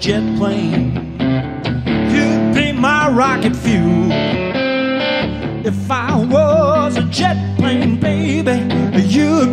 jet plane. You'd be my rocket fuel. If I was a jet plane, baby, you'd.